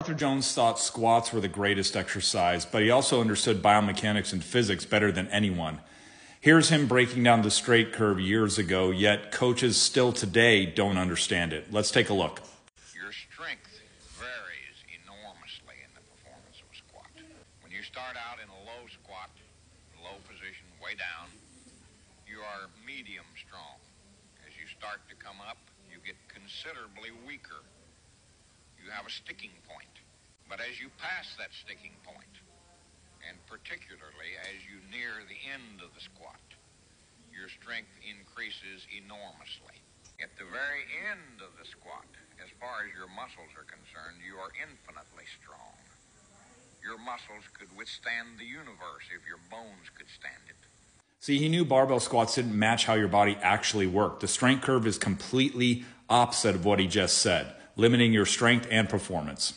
Arthur Jones thought squats were the greatest exercise, but he also understood biomechanics and physics better than anyone. Here's him breaking down the strength curve years ago, yet coaches still today don't understand it. Let's take a look. Your strength varies enormously in the performance of a squat. When you start out in a low squat, low position, way down, you are medium strong. As you start to come up, you get considerably weaker. Have a sticking point. But as you pass that sticking point, and particularly as you near the end of the squat, your strength increases enormously. At the very end of the squat, as far as your muscles are concerned, you are infinitely strong. Your muscles could withstand the universe if your bones could stand it. See, he knew barbell squats didn't match how your body actually worked. The strength curve is completely opposite of what he just said, limiting your strength and performance.